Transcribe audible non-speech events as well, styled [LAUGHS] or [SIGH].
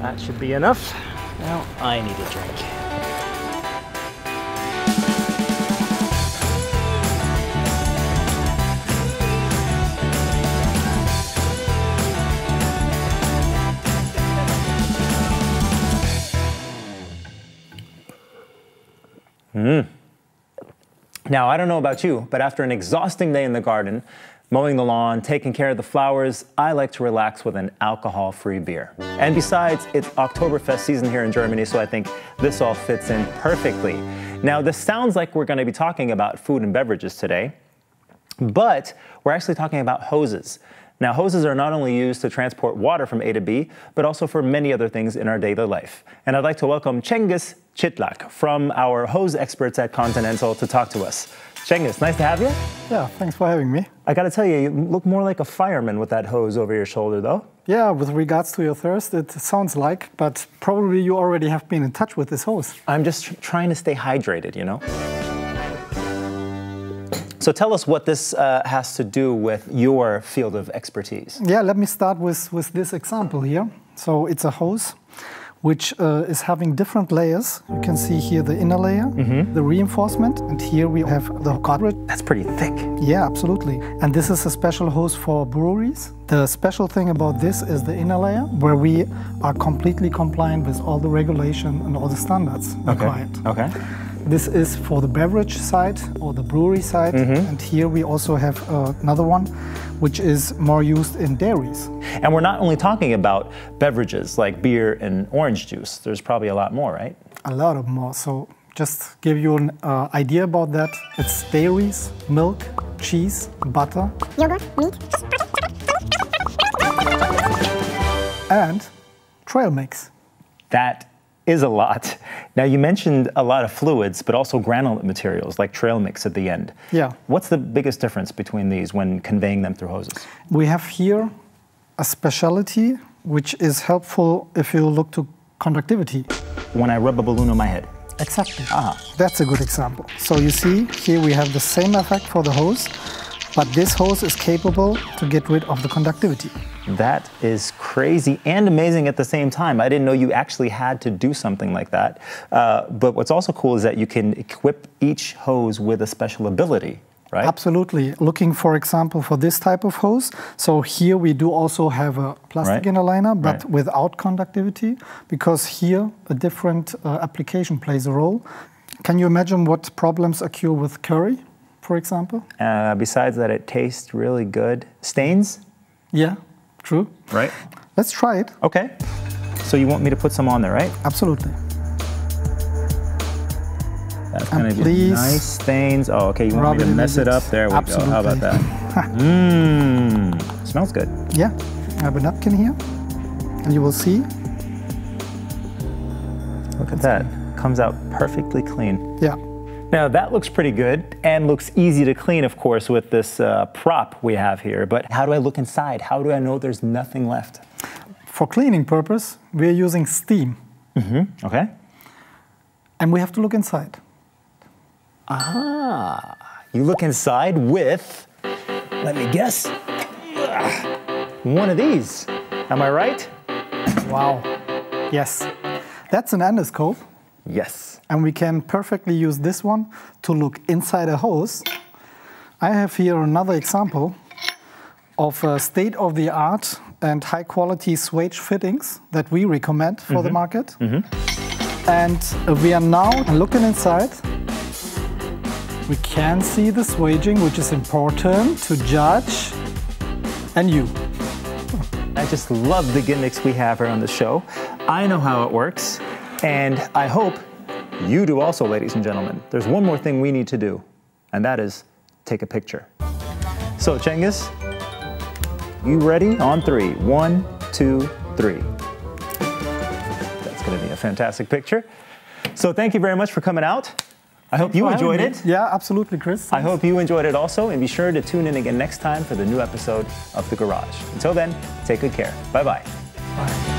That should be enough. Now I need a drink. Mm. Now, I don't know about you, but after an exhausting day in the garden, mowing the lawn, taking care of the flowers, I like to relax with an alcohol free beer. And besides, it's Oktoberfest season here in Germany, so I think this all fits in perfectly. Now, this sounds like we're going to be talking about food and beverages today, but we're actually talking about hoses. Now, hoses are not only used to transport water from A to B, but also for many other things in our daily life. And I'd like to welcome Cengiz Chitlak from our hose experts at Continental to talk to us. Cengiz, nice to have you. Yeah, thanks for having me. I got to tell you, you look more like a fireman with that hose over your shoulder, though. Yeah, with regards to your thirst, it sounds like, but probably you already have been in touch with this hose. I'm just trying to stay hydrated, you know? So tell us what this uh, has to do with your field of expertise. Yeah, let me start with, with this example here. So it's a hose which uh, is having different layers. You can see here the inner layer, mm -hmm. the reinforcement, and here we have the cartridge. That's pretty thick. Yeah, absolutely. And this is a special hose for breweries. The special thing about this is the inner layer, where we are completely compliant with all the regulation and all the standards required. Okay. Okay. This is for the beverage side or the brewery side. Mm -hmm. And here we also have uh, another one, which is more used in dairies. And we're not only talking about beverages like beer and orange juice. There's probably a lot more, right? A lot of more. So just give you an uh, idea about that. It's dairies, milk, cheese, butter, yogurt, meat, and trail mix. That is a lot. Now, you mentioned a lot of fluids, but also granulate materials like trail mix at the end. Yeah. What's the biggest difference between these when conveying them through hoses? We have here a specialty which is helpful if you look to conductivity. When I rub a balloon on my head. Exactly. Ah. That's a good example. So you see, here we have the same effect for the hose, but this hose is capable to get rid of the conductivity. That is crazy and amazing at the same time. I didn't know you actually had to do something like that. Uh, but what's also cool is that you can equip each hose with a special ability. Right? Absolutely. Looking, for example, for this type of hose. So here we do also have a plastic right. inner liner, but right. without conductivity, because here a different uh, application plays a role. Can you imagine what problems occur with curry? for example? Uh, besides that, it tastes really good. Stains? Yeah, true. Right? Let's try it. Okay. So you want me to put some on there, right? Absolutely. That's gonna be nice stains. Oh, okay. You want me to mess it up? There we Absolutely. go. How about that? [LAUGHS] Mmm. Smells good. Yeah. I have a napkin here, and you will see. Look at that. Comes out perfectly clean. Yeah. Now that looks pretty good and looks easy to clean, of course, with this uh, prop we have here. But how do I look inside? How do I know there's nothing left? For cleaning purpose, we're using steam. Mm-hmm. Okay. And we have to look inside. Ah, you look inside with, let me guess, one of these. Am I right? Wow. Yes. That's an endoscope. Yes. And we can perfectly use this one to look inside a hose. I have here another example of state-of-the-art and high-quality swage fittings that we recommend for mm -hmm. the mm-hmm. market. Mm -hmm. And we are now looking inside. We can see the swaging, which is important to judge, and you. I just love the gimmicks we have here on the show. I know how it works. And I hope you do also, ladies and gentlemen. There's one more thing we need to do, and that is take a picture. So, Cengiz, you ready? On three. One, two, three. That's going to be a fantastic picture. So, thank you very much for coming out. I hope you enjoyed it. Yeah, absolutely, Chris. I hope you enjoyed it also, and be sure to tune in again next time for the new episode of The Garage. Until then, take good care. Bye-bye. Bye.